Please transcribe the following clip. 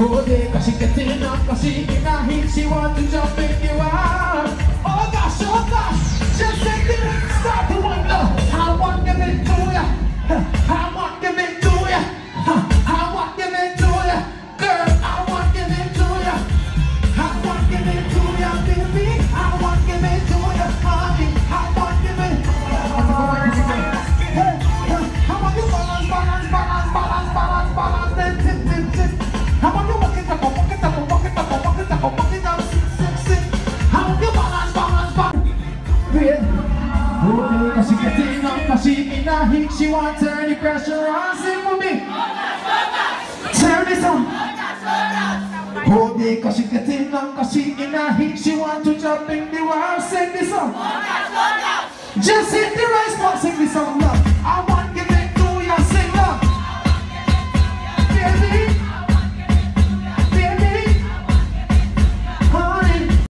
Oh, yeah, cause she getting up, cause she in a heat, she want to jump in the water. She in a heat, she want turn the pressure on, sing with me. Turn this on. Oh, yeah, cause she getting up, cause she in a heat, she want to jump in the water, sing this song. Just hit the right